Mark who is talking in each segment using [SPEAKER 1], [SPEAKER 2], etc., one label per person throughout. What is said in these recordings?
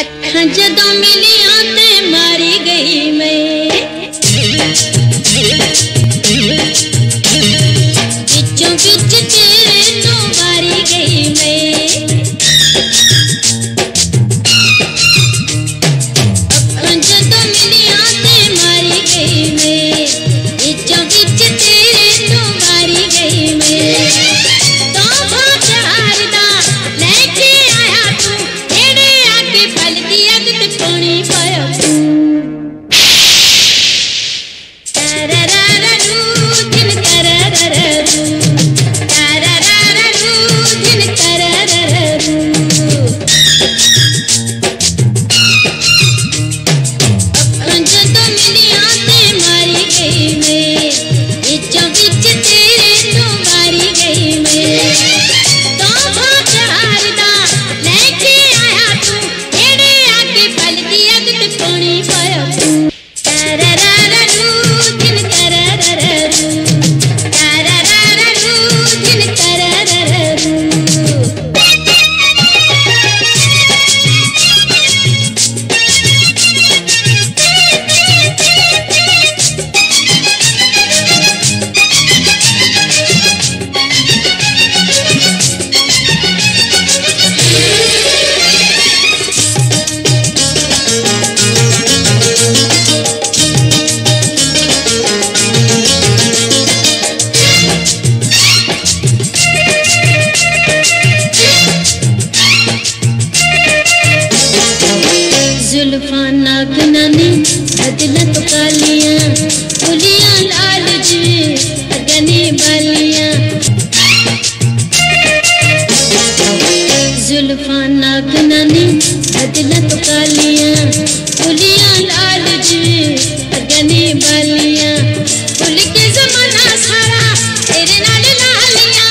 [SPEAKER 1] अखा जदों मिलिया ते मारी गई। नागना बदला तो कालियाँ, फुलियाँ लाल जी अगने बालियाँ। जुल्फां नागना ने बदला तो कालियाँ, फुलियाँ लाल जी अगने बालियाँ। भुल के जमाना सारा तेरे नाल लालियाँ,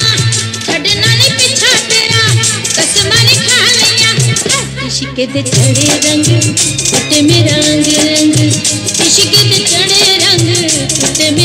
[SPEAKER 1] छड़ना नहीं पिछा तेरा, कसमां ने खा लियाँ इश्क दे चढ़े रंग मेरा रंग रंग इश्क दे चढ़े रंग ते मेरा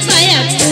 [SPEAKER 1] твоя